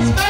It's